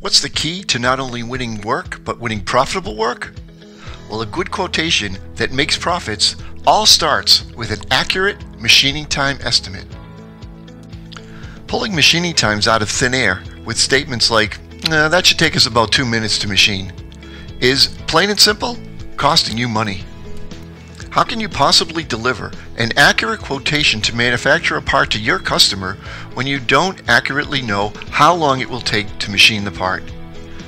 What's the key to not only winning work, but winning profitable work? Well, a good quotation that makes profits all starts with an accurate machining time estimate. Pulling machining times out of thin air with statements like, nah, that should take us about two minutes to machine, is plain and simple costing you money. How can you possibly deliver an accurate quotation to manufacture a part to your customer when you don't accurately know how long it will take to machine the part?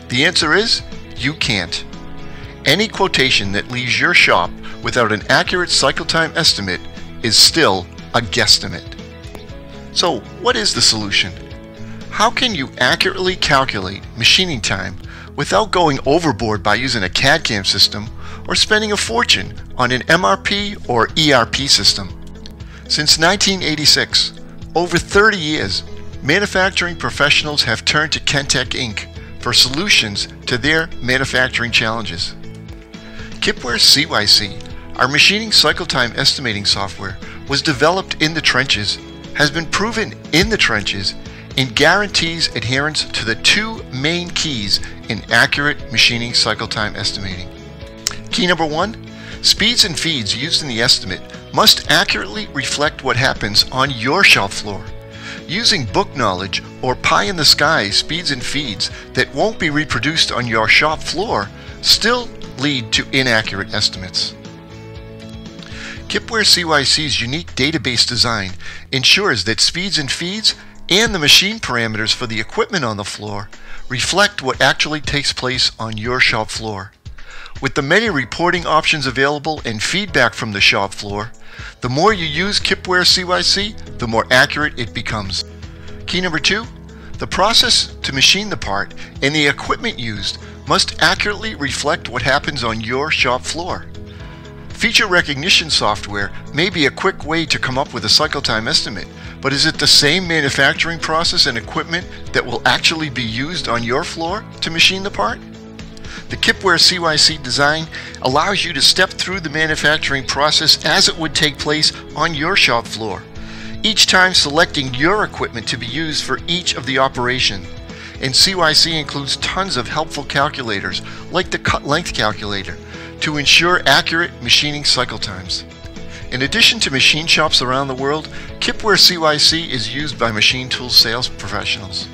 The answer is you can't. Any quotation that leaves your shop without an accurate cycle time estimate is still a guesstimate. So, what is the solution? How can you accurately calculate machining time without going overboard by using a CAD-CAM system or spending a fortune on an MRP or ERP system. Since 1986, over 30 years, manufacturing professionals have turned to Kentech Inc. for solutions to their manufacturing challenges. Kipware CYC, our machining cycle time estimating software, was developed in the trenches, has been proven in the trenches, and guarantees adherence to the two main keys in accurate machining cycle time estimating. Key number one, speeds and feeds used in the estimate must accurately reflect what happens on your shop floor. Using book knowledge or pie in the sky speeds and feeds that won't be reproduced on your shop floor still lead to inaccurate estimates. Kipware CYC's unique database design ensures that speeds and feeds and the machine parameters for the equipment on the floor reflect what actually takes place on your shop floor. With the many reporting options available and feedback from the shop floor, the more you use Kipware CYC, the more accurate it becomes. Key number two, the process to machine the part and the equipment used must accurately reflect what happens on your shop floor. Feature recognition software may be a quick way to come up with a cycle time estimate, but is it the same manufacturing process and equipment that will actually be used on your floor to machine the part? The Kipware CYC design allows you to step through the manufacturing process as it would take place on your shop floor, each time selecting your equipment to be used for each of the operation. And CYC includes tons of helpful calculators, like the cut length calculator, to ensure accurate machining cycle times. In addition to machine shops around the world, Kipware CYC is used by machine tool sales professionals.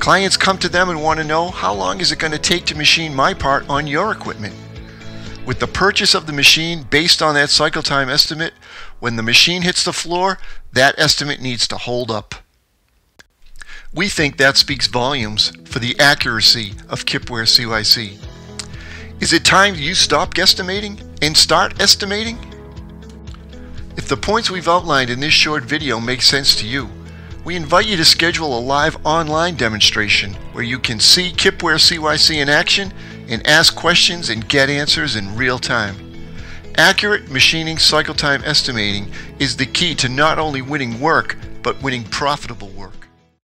Clients come to them and want to know how long is it going to take to machine my part on your equipment. With the purchase of the machine based on that cycle time estimate, when the machine hits the floor, that estimate needs to hold up. We think that speaks volumes for the accuracy of Kipware CYC. Is it time you stop guesstimating and start estimating? If the points we've outlined in this short video make sense to you, we invite you to schedule a live online demonstration where you can see Kipware CYC in action and ask questions and get answers in real time. Accurate machining cycle time estimating is the key to not only winning work, but winning profitable work.